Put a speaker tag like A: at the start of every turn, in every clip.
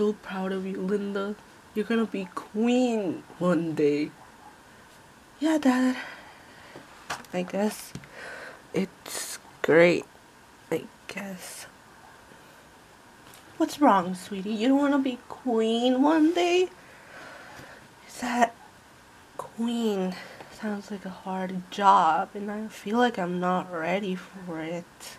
A: so proud of you, Linda. You're gonna be queen one day. Yeah, Dad. I guess it's great. I guess. What's wrong, sweetie? You don't want to be queen one day? Is that queen sounds like a hard job, and I feel like I'm not ready for it.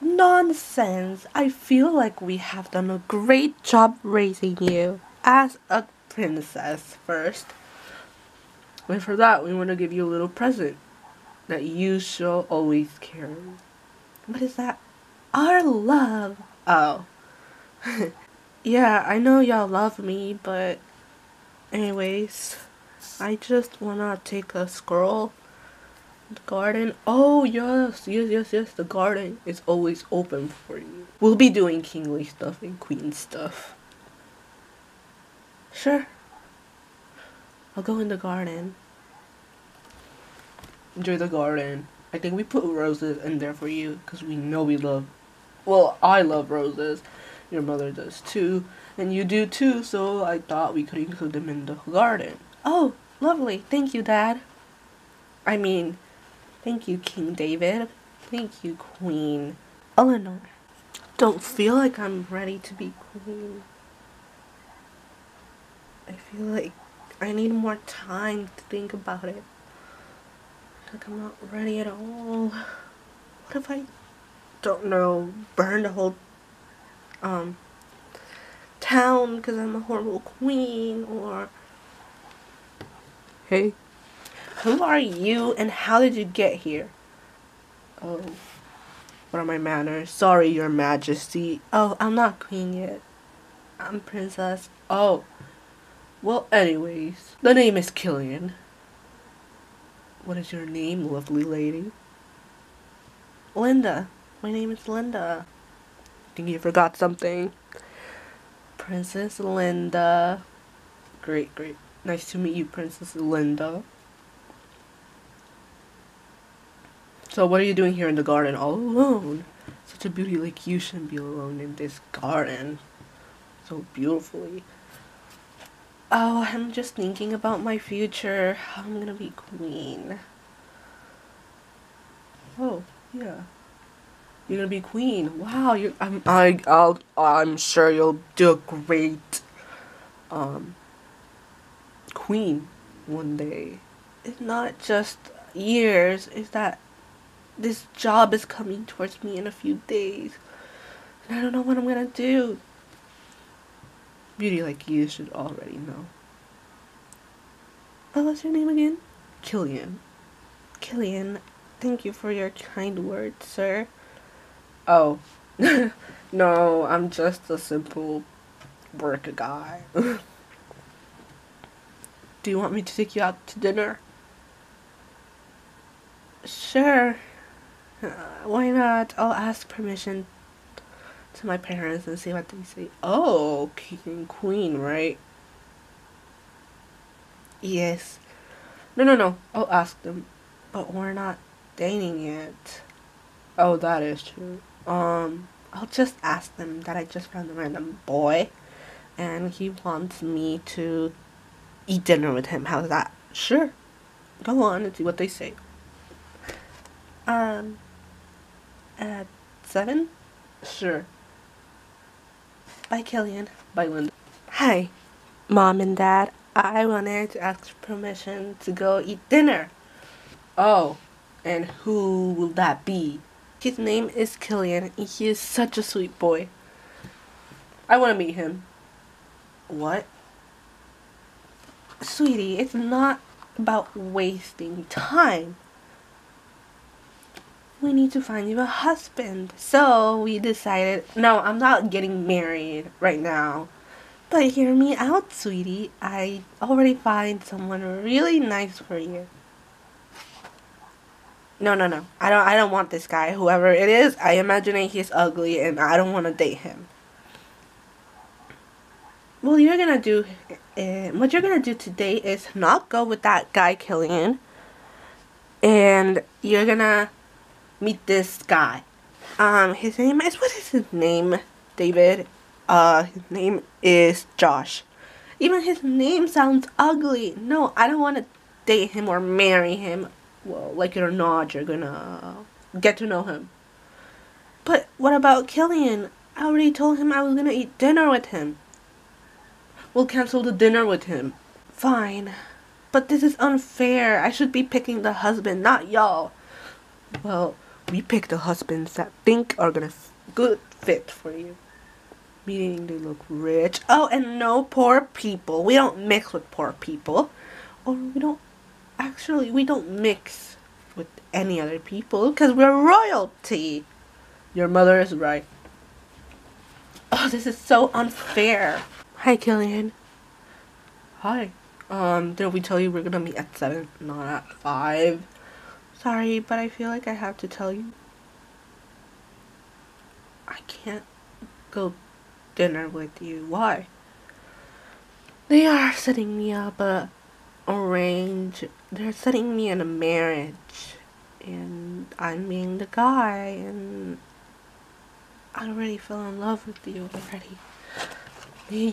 A: Nonsense! I feel like we have done a great job raising you as a princess first. And for that, we want to give you a little present that you shall always carry. What is that? Our love. Oh. yeah, I know y'all love me, but anyways, I just wanna take a scroll. The garden. Oh yes, yes, yes, yes. The garden is always open for you. We'll be doing kingly stuff and queen stuff. Sure. I'll go in the garden. Enjoy the garden. I think we put roses in there for you because we know we love. Well, I love roses. Your mother does too. And you do too, so I thought we could include them in the garden. Oh, lovely. Thank you, Dad. I mean, thank you, King David. Thank you, Queen Eleanor. Don't feel like I'm ready to be queen. I feel like I need more time to think about it. Like I'm not ready at all. What if I don't know, burn the whole um town because I'm a horrible queen or Hey, who are you and how did you get here? Oh, what are my manners? Sorry, your majesty. Oh, I'm not queen yet. I'm princess. Oh, well, anyways, the name is Killian. What is your name, lovely lady? Linda. My name is Linda. I think you forgot something. Princess Linda. Great, great. Nice to meet you, Princess Linda. So what are you doing here in the garden all alone? Such a beauty like you shouldn't be alone in this garden. So beautifully. Oh, I'm just thinking about my future. I'm gonna be queen. Oh, yeah. You're gonna be queen. Wow, you I'm I I'll I'm sure you'll do a great um queen one day. It's not just years, it's that this job is coming towards me in a few days. And I don't know what I'm gonna do beauty like you should already know. Oh, what's your name again? Killian. Killian, thank you for your kind words, sir. Oh. no, I'm just a simple work guy. Do you want me to take you out to dinner? Sure. Uh, why not? I'll ask permission to my parents and see what they say. Oh, king and queen, right? Yes. No, no, no. I'll ask them. But we're not dating yet. Oh, that is true. Um, I'll just ask them that I just found a random boy. And he wants me to eat dinner with him. How's that? Sure. Go on and see what they say. Um, at seven? Sure. Bye, Killian. Bye, Linda. Hi, Mom and Dad. I wanted to ask permission to go eat dinner. Oh, and who will that be? His name is Killian, and he is such a sweet boy. I want to meet him. What? Sweetie, it's not about wasting time we need to find you a husband. So we decided, no, I'm not getting married right now. But hear me out, sweetie. I already find someone really nice for you. No, no, no. I don't I don't want this guy. Whoever it is, I imagine he's ugly and I don't want to date him. Well, you're going to do uh, what you're going to do today is not go with that guy Killian. And you're going to meet this guy. Um, his name is, what is his name, David? Uh, his name is Josh. Even his name sounds ugly. No, I don't want to date him or marry him. Well, like it or not, you're gonna get to know him. But what about Killian? I already told him I was gonna eat dinner with him. We'll cancel the dinner with him. Fine. But this is unfair. I should be picking the husband, not y'all. Well, we pick the husbands that think are gonna f- good fit for you. Meaning they look rich. Oh, and no poor people. We don't mix with poor people. Or we don't actually we don't mix with any other people because we're royalty. Your mother is right. Oh, this is so unfair. Hi, Killian. Hi. Um, did we tell you we're gonna meet at 7, not at 5? Sorry, but I feel like I have to tell you. I can't go dinner with you. Why? They are setting me up a arrange. They're setting me in a marriage, and I'm being the guy, and I already fell in love with you already.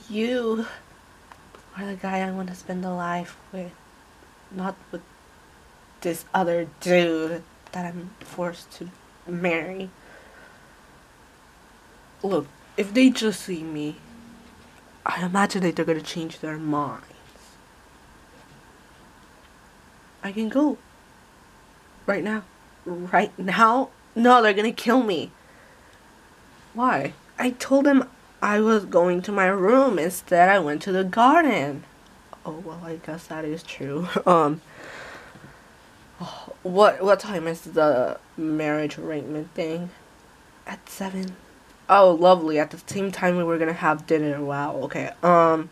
A: You are the guy I want to spend a life with, not with this other dude that I'm forced to marry. Look, if they just see me, I imagine that they're gonna change their minds. I can go. Right now. Right now? No, they're gonna kill me. Why? I told them I was going to my room. Instead, I went to the garden. Oh, well, I guess that is true. um, what what time is the marriage arrangement thing? At 7. Oh, lovely. At the same time we were going to have dinner. Wow. Okay. Um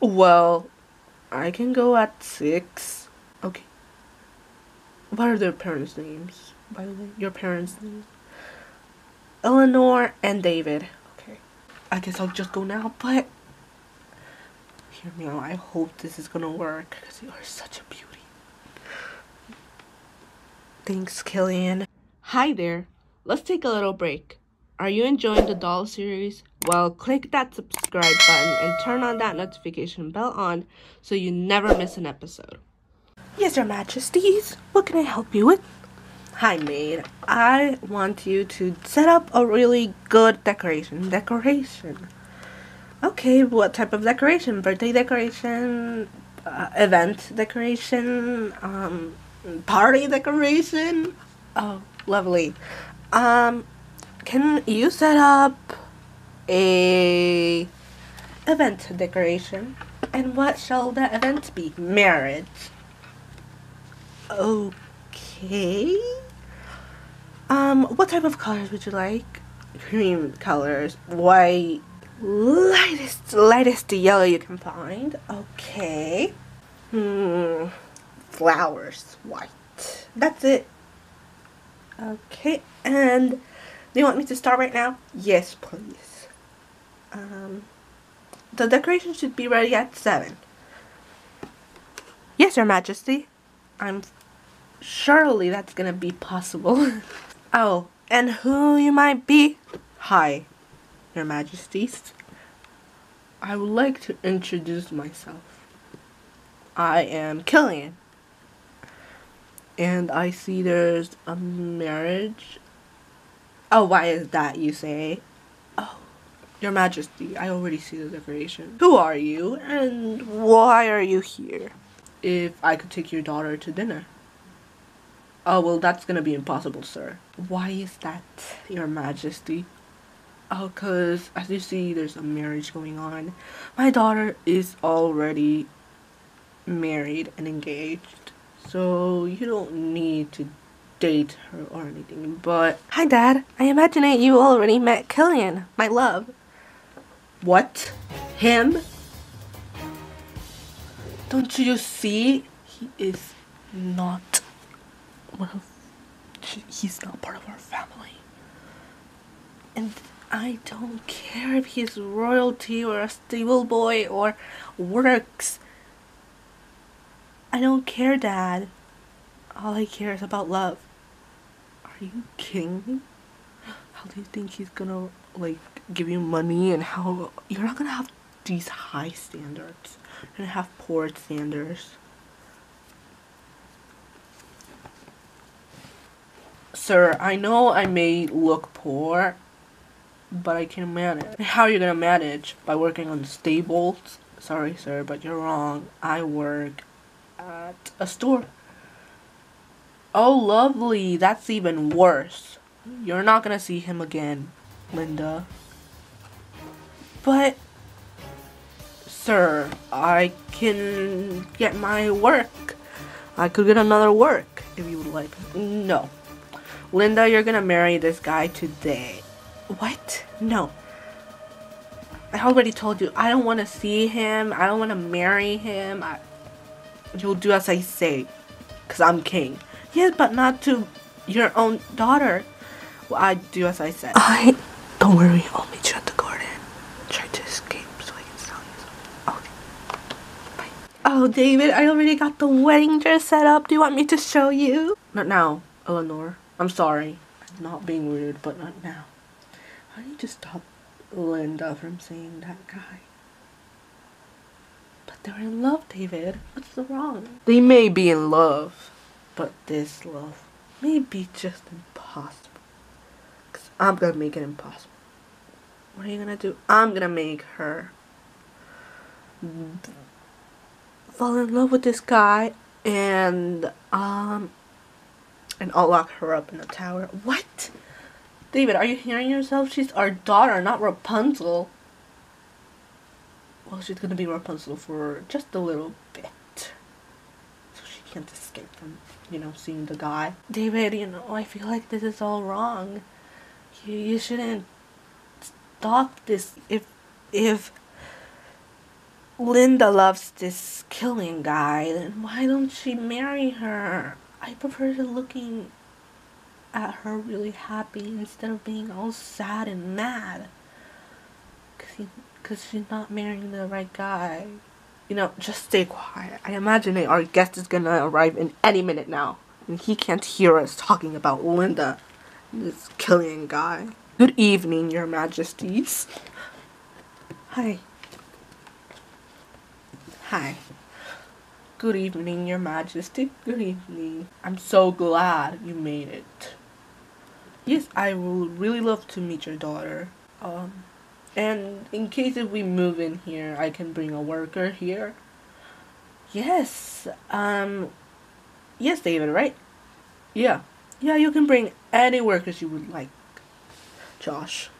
A: Well, I can go at 6. Okay. What are their parents' names? By the way, your parents' names? Eleanor and David. Okay. I guess I'll just go now, but hear me out. I hope this is gonna work because you are such a beauty. Thanks, Killian. Hi there. Let's take a little break. Are you enjoying the doll series? Well, click that subscribe button and turn on that notification bell on so you never miss an episode. Yes, your majesties. What can I help you with? Hi, maid. I want you to set up a really good decoration. Decoration. Okay, what type of decoration? Birthday decoration? Uh, event decoration? Um, party decoration? Oh, lovely. Um, can you set up a event decoration? And what shall the event be? Marriage. Okay. Um, what type of colors would you like? Cream colors, white, lightest, lightest yellow you can find. Okay. Hmm. Flowers, white. That's it. Okay, and do you want me to start right now? Yes, please. Um, the decoration should be ready at 7. Yes, Your Majesty. I'm surely that's gonna be possible. Oh, and who you might be? Hi, Your Majesties. I would like to introduce myself. I am Killian. And I see there's a marriage. Oh, why is that, you say? Oh, Your Majesty, I already see the decoration. Who are you, and why are you here? If I could take your daughter to dinner. Oh, well, that's gonna be impossible, sir. Why is that, your majesty? Oh, cause, as you see, there's a marriage going on. My daughter is already married and engaged. So, you don't need to date her or anything, but... Hi, Dad. I imagine you already met Killian, my love. What? Him? Don't you see? He is not well, he's not part of our family. And I don't care if he's royalty or a stable boy or works. I don't care, Dad. All I care is about love. Are you kidding me? how do you think he's gonna like give you money and how you're not gonna have these high standards. You're gonna have poor standards. Sir, I know I may look poor, but I can manage. How are you gonna manage? By working on stables? Sorry, sir, but you're wrong. I work at a store. Oh, lovely. That's even worse. You're not gonna see him again, Linda. But, sir, I can get my work. I could get another work if you would like. No. Linda, you're gonna marry this guy today. What? No. I already told you, I don't want to see him. I don't want to marry him. I, you'll do as I say. Because I'm king. Yes, but not to your own daughter. Well, I do as I said. I... Don't worry, I'll meet you at the garden. Try to escape so I can tell you something. Okay. Bye. Oh, David, I already got the wedding dress set up. Do you want me to show you? Not now, Eleanor. I'm sorry. I'm not being rude, but not now. I need to stop Linda from seeing that guy. But they're in love, David. What's the wrong? They may be in love, but this love may be just impossible. Cause I'm gonna make it impossible. What are you gonna do? I'm gonna make her fall in love with this guy and um and I'll lock her up in a tower. What? David, are you hearing yourself? She's our daughter, not Rapunzel. Well, she's gonna be Rapunzel for just a little bit. So she can't escape from, you know, seeing the guy. David, you know, I feel like this is all wrong. You, you shouldn't stop this. If, if Linda loves this Killian guy, then why don't she marry her? I prefer to looking at her really happy instead of being all sad and mad. Cause, cause she's not marrying the right guy. You know, just stay quiet. I imagine our guest is gonna arrive in any minute now. And he can't hear us talking about Linda, this Killian guy. Good evening, your majesties. Hi. Hi. Good evening, your majesty. Good evening. I'm so glad you made it. Yes, I would really love to meet your daughter. Um, and in case if we move in here, I can bring a worker here. Yes, um, yes, David, right? Yeah, yeah, you can bring any workers you would like, Josh.